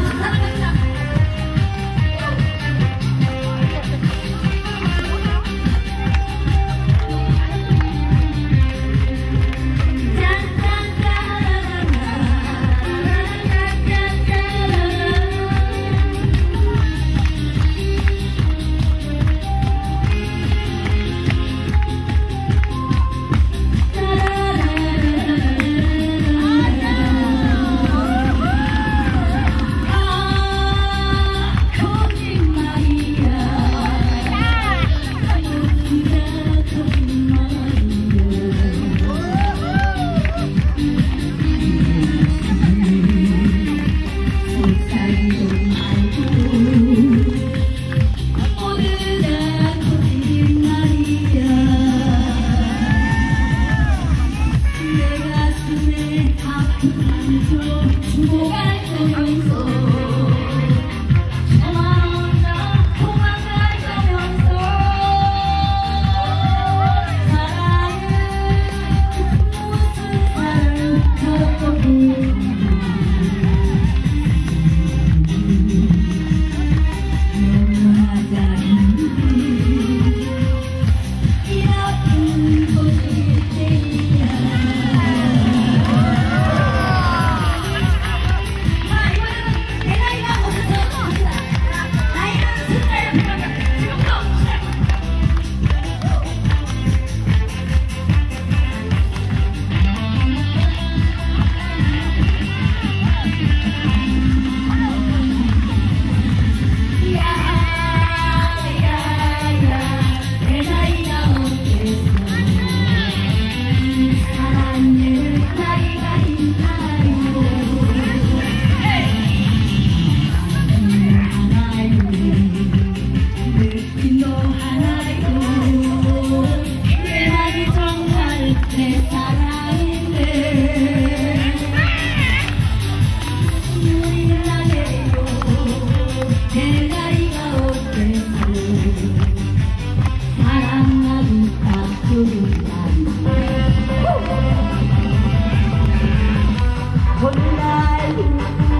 あ! He